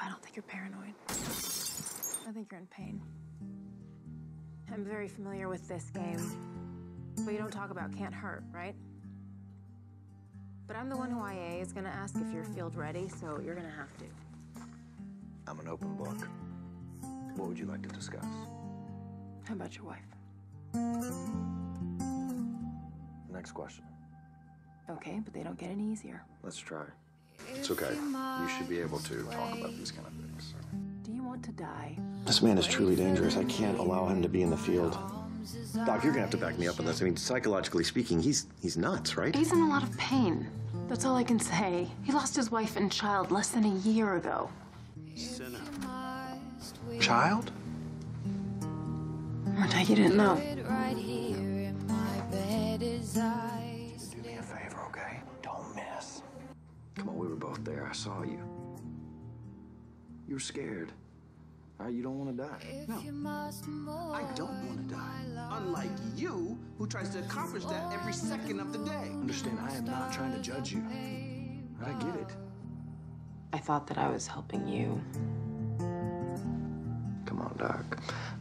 I don't think you're paranoid. I think you're in pain. I'm very familiar with this game. But you don't talk about can't hurt, right? But I'm the one who IA is gonna ask if you're field ready, so you're gonna have to. I'm an open book. What would you like to discuss? How about your wife? Next question. Okay, but they don't get any easier. Let's try. It's okay. You should be able to talk about these kind of things. Do you want to die? This man is truly dangerous. I can't allow him to be in the field. Doc, you're gonna have to back me up on this. I mean, psychologically speaking, he's he's nuts, right? He's in a lot of pain. That's all I can say. He lost his wife and child less than a year ago. Sinner. Child? Murtaugh, you didn't know. Do me a favor, okay? Don't miss. Come on, we were both there. I saw you. You were scared. Uh, you don't want to die. No, I don't want to die. Unlike you, who tries to accomplish that every second of the day. Understand, I am not trying to judge you. I get it. I thought that I was helping you. Come on, Doc.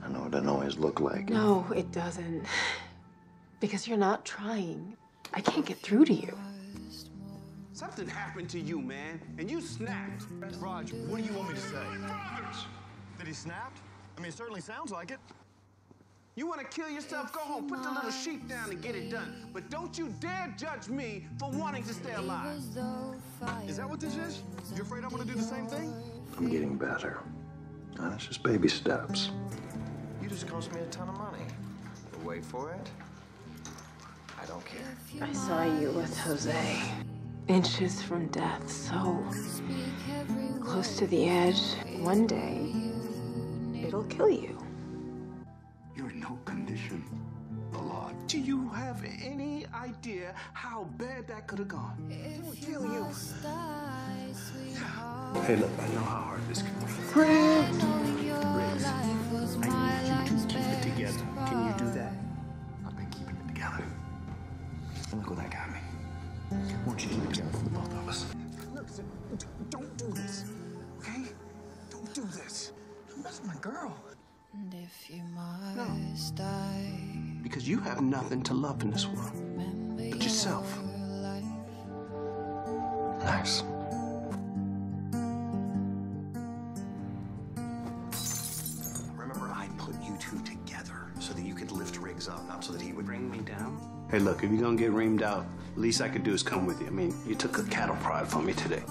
I know it doesn't always look like. No, it doesn't. Because you're not trying. I can't get through to you. Something happened to you, man, and you snapped. Rog, what do you want me to say? That he snapped? I mean, it certainly sounds like it. You want to kill yourself? Go home, put the little sheep down and get it done. But don't you dare judge me for wanting to stay alive. Is that what this is? You're afraid I'm gonna do the same thing? I'm getting better. Uh, it's just baby steps. You just cost me a ton of money. But wait for it. I don't care. I saw you with Jose. Inches from death, so close to the edge. One day, it'll kill you. You're in no condition. The law. Do you have any idea how bad that could have gone? It will Kill you. Hey, look, I know how hard this can be. Friend. Riggs, I need you to Look, son, d- don't do this, okay? Don't do this. That's my girl. And if you must die, Because you have nothing to love in this world but yourself. Nice. Remember, I put you two together so that you could lift Riggs up, not so that he would bring me down. Hey, look, if you're gonna get reamed out, least I could do is come with you. I mean, you took a cattle prod from me today.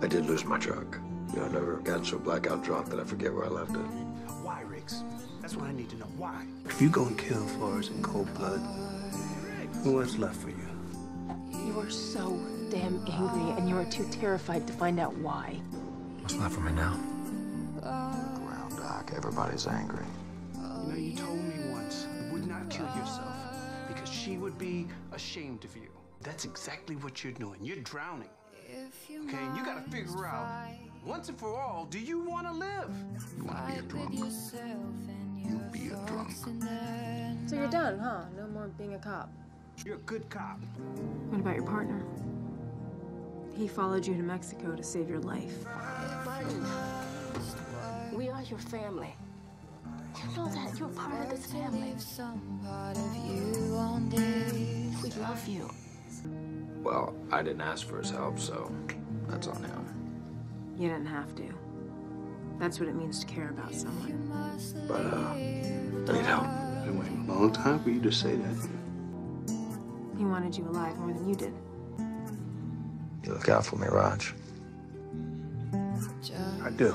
I did lose my truck. You know, I never got so blackout drunk that I forget where I left it. Why, Riggs? That's what I need to know. Why? If you go and kill Flores in cold blood, what's left for you? You are so damn angry, and you are too terrified to find out why. What's left for me now? Around Doc, everybody's angry. You know, you told me once you would not kill yourself because she would be ashamed of you. That's exactly what you're doing. You're drowning. Okay, and you gotta figure out once and for all, do you wanna live? You wanna be a drunk? You be a drunk. So you're done, huh? No more being a cop. You're a good cop. What about your partner? He followed you to Mexico to save your life. We are your family. You know that. You're part of this family. Well, I didn't ask for his help, so that's on him. You didn't have to. That's what it means to care about someone. But, uh, I need help. Been waiting a long time for you to say that. He wanted you alive more than you did. You look out for me, Rog. I do.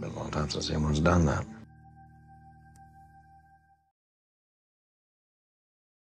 Been a long time since anyone's done that.